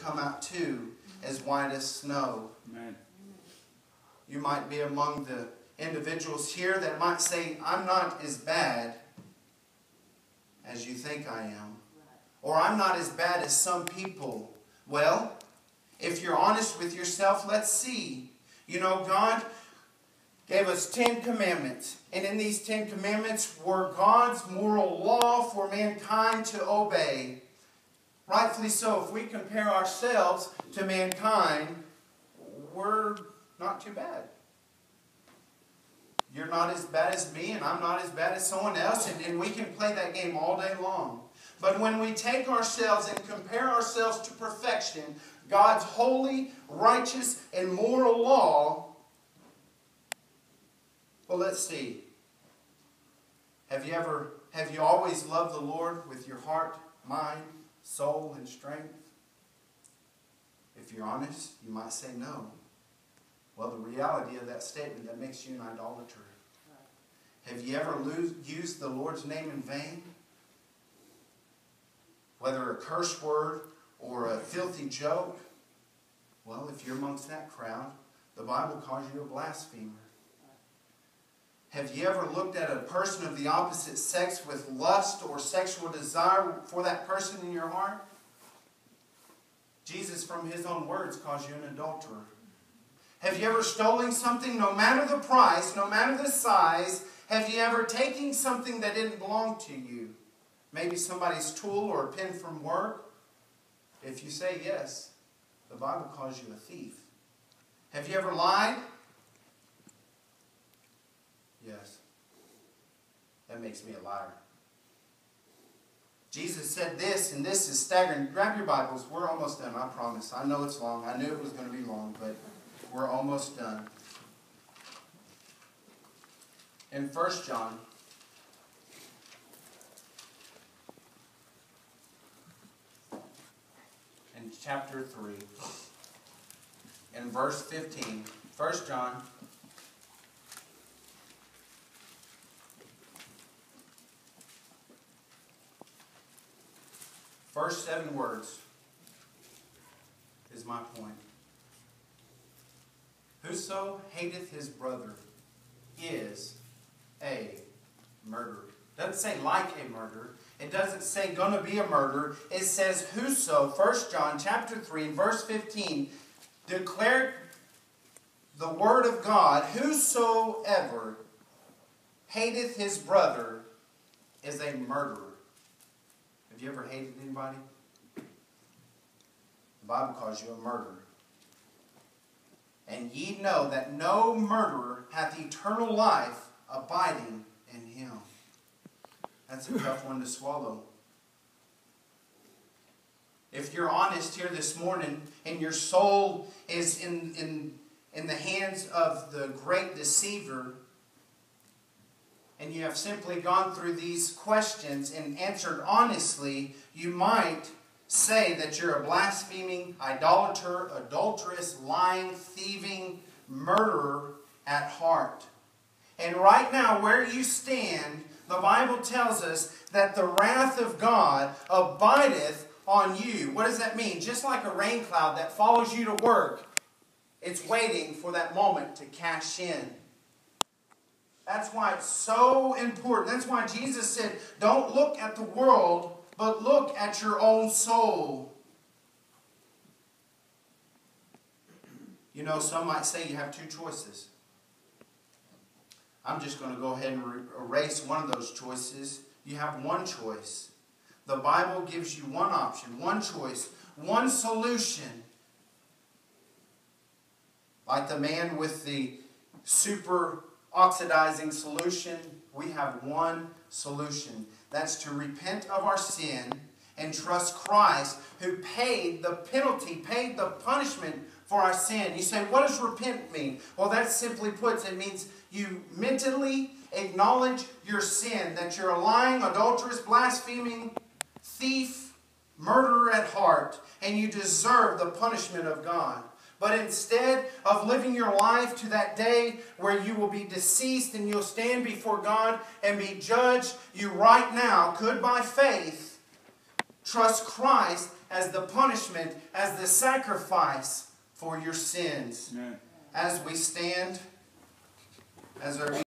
come out too as white as snow. Amen. You might be among the individuals here that might say, I'm not as bad as you think I am. Or I'm not as bad as some people. Well, if you're honest with yourself, let's see. You know, God gave us Ten Commandments. And in these Ten Commandments were God's moral law for mankind to obey. Rightfully so. If we compare ourselves to mankind, we're not too bad. You're not as bad as me, and I'm not as bad as someone else, and, and we can play that game all day long. But when we take ourselves and compare ourselves to perfection, God's holy, righteous, and moral law, well, let's see. Have you ever, have you always loved the Lord with your heart, mind, soul, and strength? If you're honest, you might say no. Well, the reality of that statement that makes you an idolater. Have you ever lose, used the Lord's name in vain? Whether a curse word or a filthy joke? Well, if you're amongst that crowd, the Bible calls you a blasphemer. Have you ever looked at a person of the opposite sex with lust or sexual desire for that person in your heart? Jesus, from his own words, calls you an adulterer. Have you ever stolen something, no matter the price, no matter the size? Have you ever taken something that didn't belong to you? Maybe somebody's tool or a pen from work? If you say yes, the Bible calls you a thief. Have you ever lied? Yes. That makes me a liar. Jesus said this, and this is staggering. Grab your Bibles. We're almost done, I promise. I know it's long. I knew it was going to be long, but we're almost done. In 1 John, in chapter 3, in verse 15, 1 John First seven words is my point. Whoso hateth his brother is a murderer. Doesn't say like a murderer. It doesn't say gonna be a murderer. It says whoso, 1 John chapter 3 and verse 15, declared the word of God, whosoever hateth his brother is a murderer. Have you ever hated anybody? The Bible calls you a murderer. And ye know that no murderer hath eternal life abiding in him. That's a tough one to swallow. If you're honest here this morning and your soul is in, in, in the hands of the great deceiver, and you have simply gone through these questions and answered honestly, you might say that you're a blaspheming, idolater, adulterous, lying, thieving, murderer at heart. And right now, where you stand, the Bible tells us that the wrath of God abideth on you. What does that mean? Just like a rain cloud that follows you to work, it's waiting for that moment to cash in. That's why it's so important. That's why Jesus said, Don't look at the world, but look at your own soul. You know, some might say you have two choices. I'm just going to go ahead and erase one of those choices. You have one choice. The Bible gives you one option, one choice, one solution. Like the man with the super oxidizing solution, we have one solution. That's to repent of our sin and trust Christ who paid the penalty, paid the punishment for our sin. You say, what does repent mean? Well, that simply puts, it means you mentally acknowledge your sin, that you're a lying, adulterous, blaspheming thief, murderer at heart, and you deserve the punishment of God. But instead of living your life to that day where you will be deceased and you'll stand before God and be judged, you right now could by faith trust Christ as the punishment, as the sacrifice for your sins. Amen. As we stand, as our